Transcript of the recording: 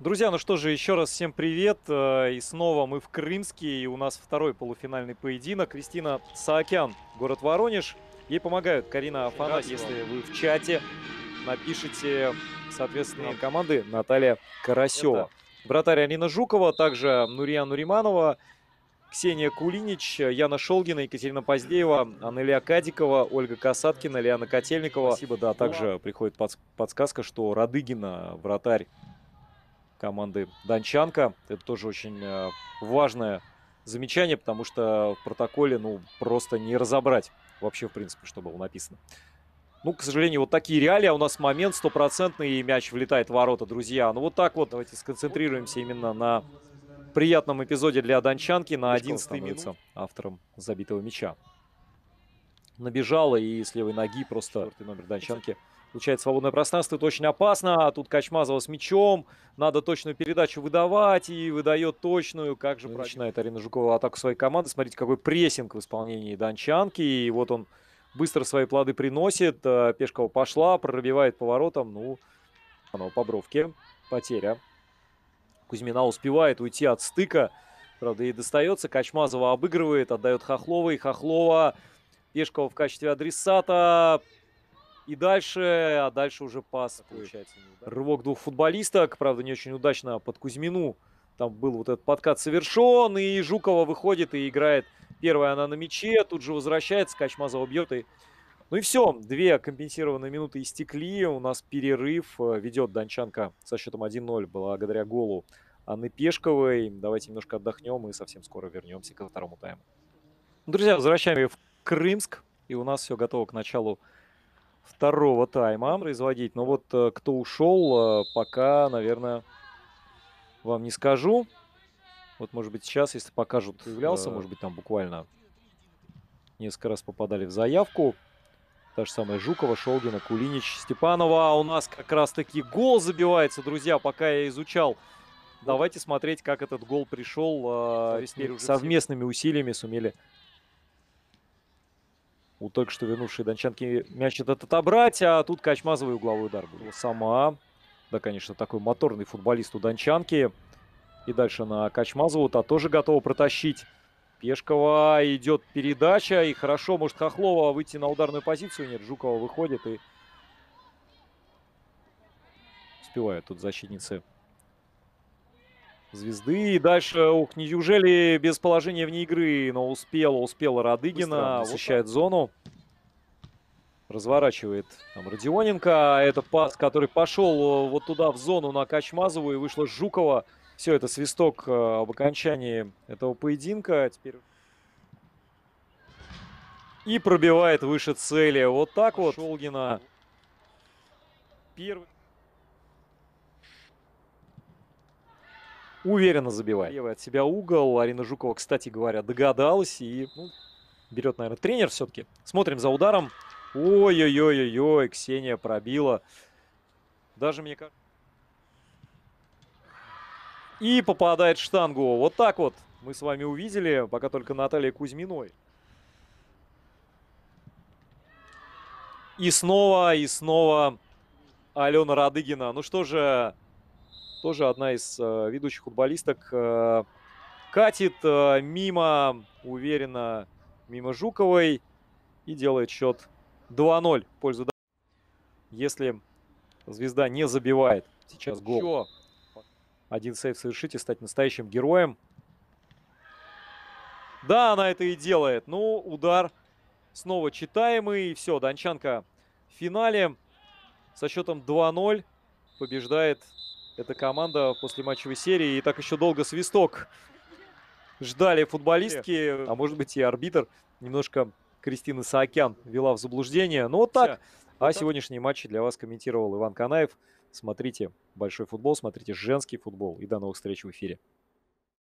Друзья, ну что же, еще раз всем привет. Э, и снова мы в Крымске, и у нас второй полуфинальный поединок. Кристина Саакян, город Воронеж. Ей помогают Карина Афанасьева. Если вы в чате напишите, соответственно, команды Наталья Карасева. Вратарь Алина Жукова, также Нурия Нуриманова, Ксения Кулинич, Яна Шолгина, Екатерина Поздеева, Анелия Кадикова, Ольга Касаткина, Лиана Котельникова. Спасибо, да, также приходит подсказка, что Радыгина, вратарь команды Дончанка. Это тоже очень э, важное замечание, потому что в протоколе ну, просто не разобрать вообще, в принципе, что было написано. Ну, к сожалению, вот такие реалии. А у нас момент стопроцентный, и мяч влетает в ворота, друзья. Ну, вот так вот давайте сконцентрируемся именно на приятном эпизоде для Дончанки. На 11 минуте автором забитого мяча. Набежала и с левой ноги просто номер Дончанки – Получает свободное пространство, это очень опасно. А тут Качмазова с мячом. Надо точную передачу выдавать. И выдает точную. Как же начинает Арина Жукова атаку своей команды. Смотрите, какой прессинг в исполнении Дончанки. И вот он быстро свои плоды приносит. Э, Пешкова пошла, пробивает поворотом. Ну, оно по бровке. Потеря. Кузьмина успевает уйти от стыка. Правда, ей достается. Качмазова обыгрывает, отдает Хохловой. Хохлова, Пешкова в качестве адресата. И дальше, а дальше уже пас, получается. Рывок двух футболисток, правда, не очень удачно под Кузьмину. Там был вот этот подкат совершен, и Жукова выходит и играет. Первая она на мяче, тут же возвращается, Качмазова бьет. И... Ну и все, две компенсированные минуты истекли. У нас перерыв. Ведет Дончанка со счетом 1-0 благодаря голу Анны Пешковой. Давайте немножко отдохнем и совсем скоро вернемся ко второму тайму. Друзья, возвращаемся в Крымск. И у нас все готово к началу второго тайма производить. Но вот э, кто ушел, э, пока, наверное, вам не скажу. Вот, может быть, сейчас, если покажут, являлся, может быть, там буквально несколько раз попадали в заявку. Та же самая Жукова, Шолгина, Кулинич, Степанова. А у нас как раз-таки гол забивается, друзья, пока я изучал. Давайте смотреть, как этот гол пришел. Э, совместными усилиями сумели у только что вернувшей дончанки мяч этот отобрать, а тут Качмазовый угловой удар был. Сама, да, конечно, такой моторный футболист у дончанки. И дальше на Качмазову, та тоже готова протащить. Пешкова идет передача, и хорошо, может Хохлова выйти на ударную позицию. Нет, Жукова выходит и успевают тут защитницы звезды. И дальше, ух, неужели без положения вне игры, но успела, успела Радыгина, защищает вот зону. Разворачивает там Родионенко. Это пас, который пошел э, вот туда в зону на Качмазову и вышла Жукова. Все, это свисток э, об окончании этого поединка. Теперь... И пробивает выше цели. Вот так вот. Шолгина. Первый. Уверенно забивает. Левый от себя угол. Арина Жукова, кстати говоря, догадалась и ну, берет, наверное, тренер все-таки. Смотрим за ударом. Ой-ой-ой-ой-ой, Ксения пробила. Даже мне кажется... И попадает в штангу. Вот так вот мы с вами увидели, пока только Наталья Кузьминой. И снова, и снова Алена Радыгина. Ну что же, тоже одна из э, ведущих футболисток, э, катит э, мимо, уверенно, мимо Жуковой и делает счет 2-0 в пользу. Если звезда не забивает сейчас гол, один сейв совершить и стать настоящим героем. Да, она это и делает. Ну, удар снова читаемый. Все, Дончанка в финале со счетом 2-0 побеждает эта команда после матчевой серии. И так еще долго свисток ждали футболистки. А может быть и арбитр немножко Кристина Саакян вела в заблуждение. Но ну, вот так. А сегодняшние матчи для вас комментировал Иван Канаев. Смотрите большой футбол, смотрите женский футбол. И до новых встреч в эфире.